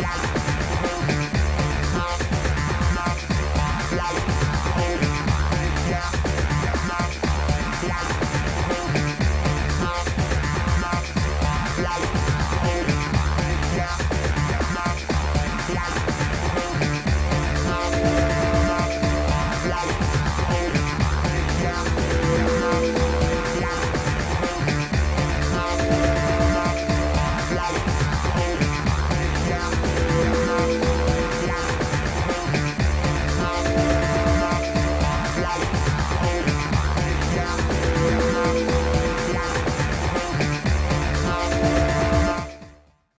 Yeah.